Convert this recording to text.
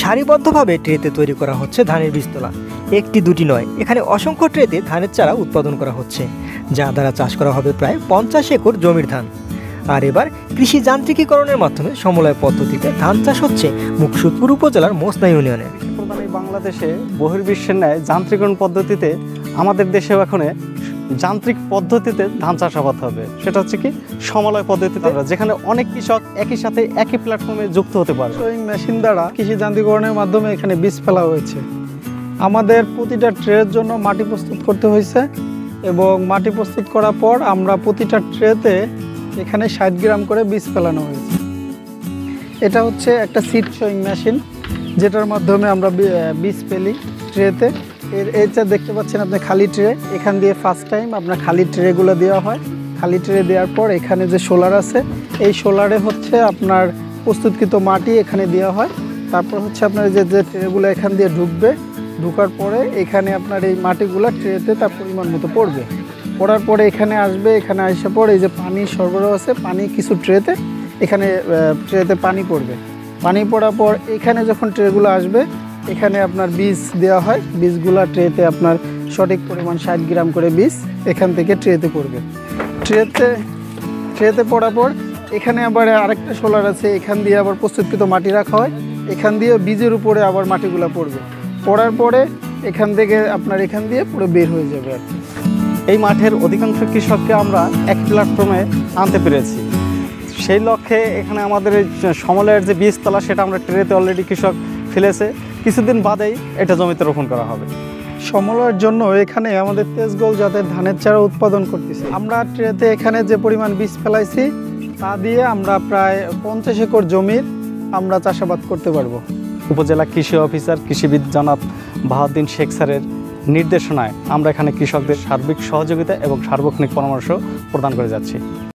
সারিবদ্ধভাবে ট্রেতে তৈরি করা হচ্ছে ধানের বীজতলা। একটি, দুটি নয়, এখানে অসংখ্য ট্রেতে ধানের চারা উৎপাদন করা হচ্ছে, যা দ্বারা চাষ করা হবে প্রায় পঞ্চাশ একর জমির ধান। আর এবার কৃষি যান্ত্রিকীকরণের মাধ্যমে সমলয় পদ্ধতিতে ধান চাষ হচ্ছে মুকসুদপুর উপজেলার মোসনা ইউনিয়নে বাংলাদেশে বহির্বিশ্বের ন্যায় যান্ত্রিকরণ পদ্ধতিতে আমাদের দেশেও এখন যান্ত্রিক পদ্ধতিতে ধান চাষাবাদ হবে। সেটা হচ্ছে কি, সমলয় পদ্ধতিতে যেখানে অনেক কৃষক একই সাথে একই প্ল্যাটফর্মে যুক্ত হতে পারে। সোয়িং মেশিন দ্বারা কৃষি যান্ত্রিকরণের মাধ্যমে এখানে বীজ ফেলা হয়েছে। আমাদের প্রতিটা ট্রের জন্য মাটি প্রস্তুত করতে হয়েছে এবং মাটি প্রস্তুত করার পর আমরা প্রতিটা ট্রেতে এখানে ষাট গ্রাম করে বীজ ফেলানো হয়েছে। এটা হচ্ছে একটা সিড সোয়িং মেশিন যেটার মাধ্যমে আমরা বীজ ফেলি ট্রেতে। এর এইটা দেখতে পাচ্ছেন আপনি খালি ট্রে এখান দিয়ে ফার্স্ট টাইম আপনার খালি ট্রেগুলো দেওয়া হয়। খালি ট্রে দেওয়ার পর এখানে যে সোলার আছে, এই সোলারে হচ্ছে আপনার প্রস্তুতকৃত মাটি এখানে দেওয়া হয়। তারপর হচ্ছে আপনার যে যে ট্রেগুলো এখান দিয়ে ঢুকবে, ঢুকার পরে এখানে আপনার এই মাটিগুলো ট্রেতে তার পরিমাণ মতো পড়বে। পড়ার পরে এখানে আসবে, এখানে আসার পর এই যে পানি সরবরাহ আছে, পানি কিছু ট্রেতে এখানে ট্রেতে পানি পড়বে। পানি পড়ার পর এখানে যখন ট্রেগুলো আসবে এখানে আপনার বীজ দেওয়া হয়। বীজগুলো ট্রেতে আপনার সঠিক পরিমাণ ষাট গ্রাম করে বীজ এখান থেকে ট্রেতে পড়বে। ট্রেতে ট্রেতে পড়ার পর এখানে আবার আরেকটা সোলার আছে, এখান দিয়ে আবার প্রস্তুতকৃত মাটি রাখা হয়। এখান দিয়ে বীজের উপরে আবার মাটিগুলো পড়বে। পড়ার পরে এখান থেকে আপনার এখান দিয়ে পুরো বের হয়ে যাবে আর। এই মাঠের অধিকাংশ কৃষককে আমরা এক প্ল্যাটফর্মে আনতে পেরেছি। সেই লক্ষ্যে এখানে আমাদের সমলয়ের যে বীজতলা, সেটা আমরা ট্রেতে অলরেডি কৃষক ফেলেছে। কিছুদিন বাদেই এটা জমিতে রোপণ করা হবে। সমলয়ের জন্য এখানে আমাদের তেজগোল জাতের ধানের চারা উৎপাদন করতেছি। আমরা ট্রেতে এখানে যে পরিমাণ বীজ ফেলাইছি তা দিয়ে আমরা প্রায় পঞ্চাশ একর জমির আমরা চাষাবাদ করতে পারব। উপজেলা কৃষি অফিসার কৃষিবিদ জনাব বাহাউদ্দিন শেখ স্যারের নির্দেশনায় আমরা এখানে কৃষকদের সার্বিক সহযোগিতা এবং সার্বক্ষণিক পরামর্শ প্রদান করে যাচ্ছি।